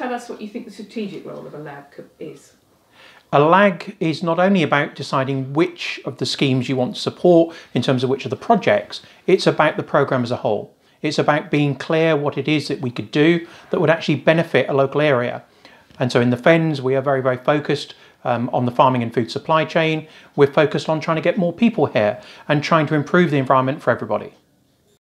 tell us what you think the strategic role of a LAG is. A LAG is not only about deciding which of the schemes you want to support in terms of which of the projects, it's about the programme as a whole. It's about being clear what it is that we could do that would actually benefit a local area. And so in the Fens, we are very, very focused um, on the farming and food supply chain. We're focused on trying to get more people here and trying to improve the environment for everybody.